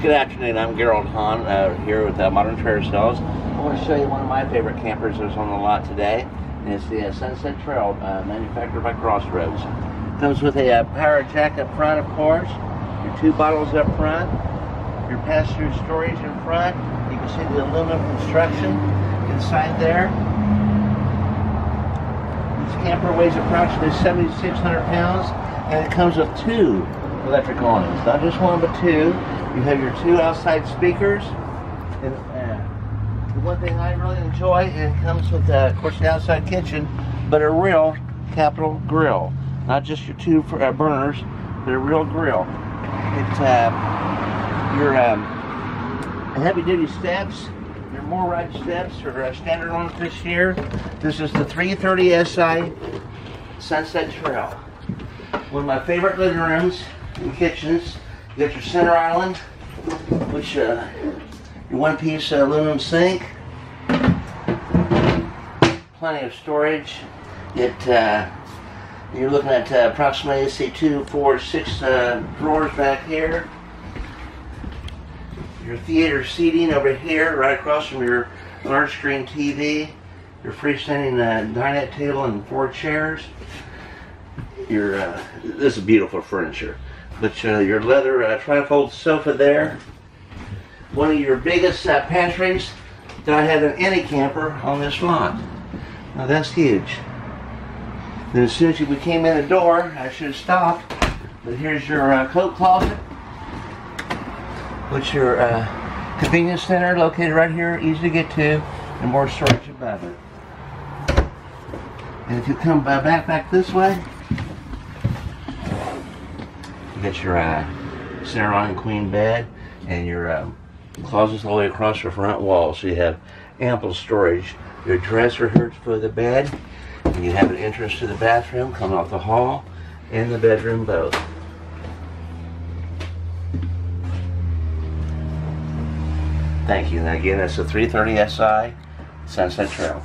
Good afternoon, I'm Gerald Hahn uh, here with uh, Modern Trailer Sales. I want to show you one of my favorite campers that's on the lot today. And it's the uh, Sunset Trail, uh, manufactured by Crossroads. Comes with a uh, power jack up front, of course, your two bottles up front, your pass-through storage in front. You can see the aluminum construction inside there. This camper weighs approximately 7,600 pounds, and it comes with two electric awnings, not just one, but two. You have your two outside speakers. And uh, the one thing I really enjoy, it comes with, uh, of course, the outside kitchen, but a real capital grill. Not just your two uh, burners, but a real grill. It, uh, your um, heavy-duty steps, your MORryde steps are uh, standard on this year. This is the 330 SI Sunset Trail. One of my favorite living rooms and kitchens. You got your center island, which uh, your one-piece uh, aluminum sink. Plenty of storage. It uh, you're looking at uh, approximately let's see two, four, six uh, drawers back here. Your theater seating over here, right across from your large screen TV. Your freestanding uh, dinette table and four chairs. Your uh, this is beautiful furniture. But uh, your leather uh, trifold sofa there. One of your biggest uh, pantries that I have in any camper on this lot. Now that's huge. Then as soon as we came in the door, I should have stopped. But here's your uh, coat closet. Which your uh, convenience center located right here, easy to get to, and more storage above it. And if you come by back back this way, you got your uh, center line queen bed and your um, closets all the way across your front wall, so you have ample storage. Your dresser here for the bed, and you have an entrance to the bathroom coming off the hall and the bedroom both. Thank you. And again, that's the 330 SI Sunset Trail.